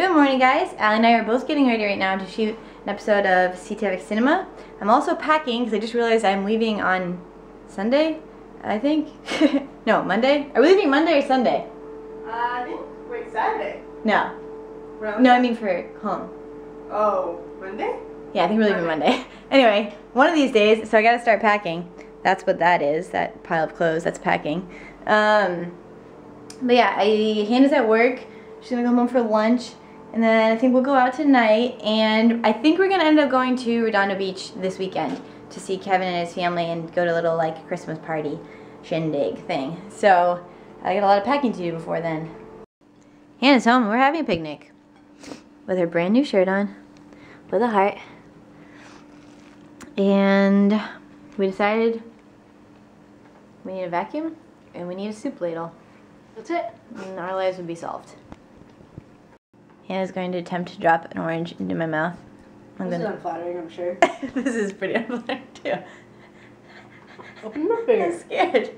Good morning, guys. Alli and I are both getting ready right now to shoot an episode of CTFX Cinema. I'm also packing because I just realized I'm leaving on Sunday, I think. no, Monday. Are we leaving Monday or Sunday? Uh, I think, wait, Saturday. No. No, I mean for home. Oh, Monday? Yeah, I think we're leaving Monday. anyway, one of these days, so I gotta start packing. That's what that is, that pile of clothes, that's packing. Um, but yeah, I, Hannah's at work. She's gonna come home for lunch. And then I think we'll go out tonight. And I think we're gonna end up going to Redondo Beach this weekend to see Kevin and his family and go to a little like Christmas party shindig thing. So I got a lot of packing to do before then. Hannah's home. We're having a picnic with her brand new shirt on, with a heart. And we decided we need a vacuum and we need a soup ladle. That's it. And our lives would be solved. Hannah's going to attempt to drop an orange into my mouth. I'm This is gonna. unflattering, I'm sure. this is pretty unflattering too. Open your I'm finger. scared.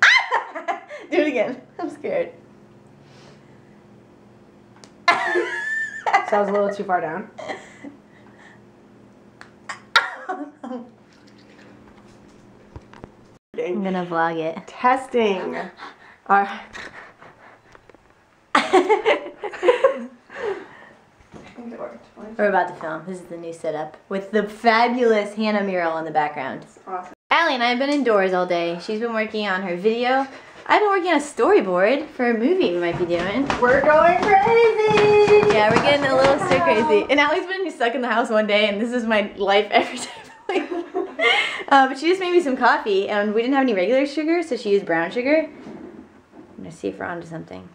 Do it again. I'm scared. Sounds a little too far down. I'm gonna vlog it. Testing. We're about to film. This is the new setup with the fabulous Hannah mural in the background. Awesome. Alli and I have been indoors all day. She's been working on her video. I've been working on a storyboard for a movie we might be doing. We're going crazy! Yeah, we're getting a little stir crazy. And Alli's been stuck in the house one day, and this is my life every day uh, but she just made me some coffee, and we didn't have any regular sugar, so she used brown sugar. I'm gonna see if we're onto something.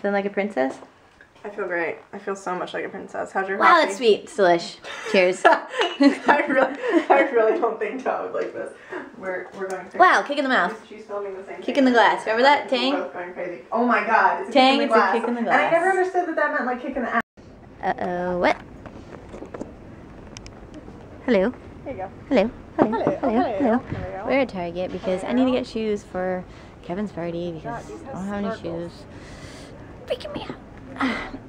Feeling like a princess? I feel great. I feel so much like a princess. How's your Wow, coffee? that's sweet. It's delish. Cheers. I really, I really don't think Todd would like this. We're, we're going crazy. Wow, kick in the mouth. She's filming the same Kick thing. in the glass. Remember that, We're Tang? both going crazy. Oh my god, it's a Tang, kick in it's the a glass. kick in the And I never understood that that meant like kick in the ass. Uh-oh, what? Hello. There you go. Hello. Hello. Hello, Hello. hello. Hello. There we go. We're at Target because I need to get shoes for Kevin's party because God, I don't have any shoes. Freaking me out.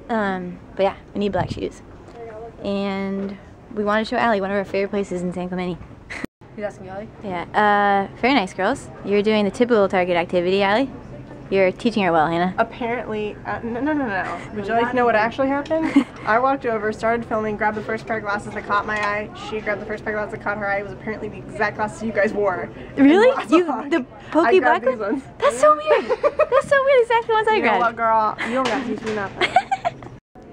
Um, but yeah, we need black shoes. There you go, look. And we want to show Alli one of our favorite places in San Clemente. He's asking Alli? Yeah. Uh, very nice, girls. You're doing the typical Target activity, Alli. You're teaching her well, Hannah. Apparently, uh, no, no, no, no. Would you like to know what actually happened? I walked over, started filming, grabbed the first pair of glasses that caught my eye. She grabbed the first pair of glasses that caught her eye. It was apparently the exact glasses you guys wore. Really? You the pokey black ones? That's so weird. That's so weird. Exactly the ones I You know what, grabbed. girl? You don't got to teach me nothing.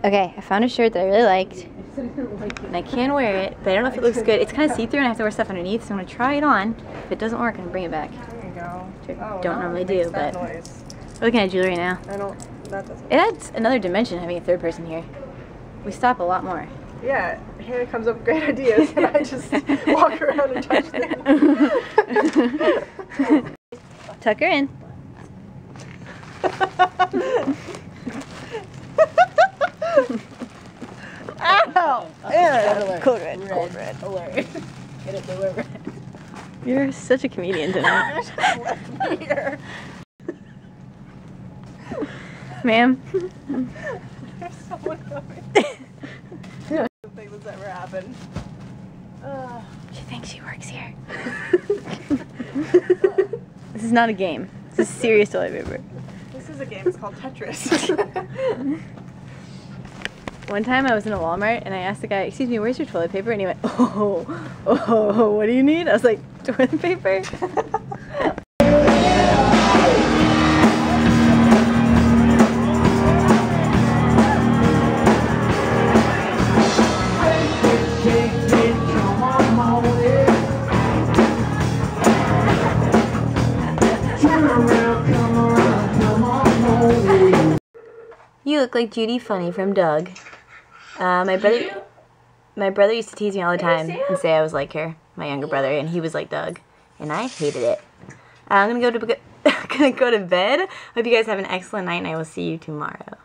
Okay, I found a shirt that I really liked. And I can wear it, but I don't know if it looks good. It's kind of see-through and I have to wear stuff underneath, so I'm gonna try it on. If it doesn't work, I'm gonna bring it back. There you go. Which I Oh, don't no, normally do, but noise. we're looking at jewelry now. I don't. That doesn't. It adds another dimension having a third person here. We stop a lot more. Yeah, Hannah comes up with great ideas, and I just walk around and touch things. Tuck her in. Red. Alert. Get it, the red. You're such a comedian tonight. Ma'am. There's someone coming. the thing that's ever happened. Uh, She thinks she works here. this is not a game. This is serious toilet paper. this is a game. It's called Tetris. One time I was in a Walmart and I asked the guy, excuse me, where's your toilet paper? And he went, oh, oh, what do you need? I was like, toilet paper? You look like Judy Funnie from Doug. Uh, my brother, my brother used to tease me all the time and say I was like her, my younger brother, and he was like Doug, and I hated it. I'm gonna go to gonna go to bed. Hope you guys have an excellent night, and I will see you tomorrow.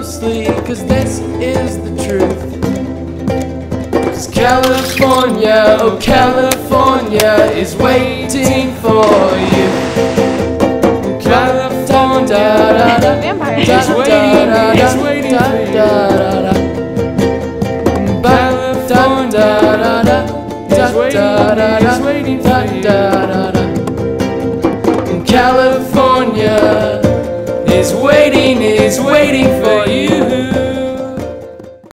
Cause this is the truth. Cause California, oh California is waiting for you. California, da, waiting, for you. da, he's waiting for you. Is waiting, is waiting for you.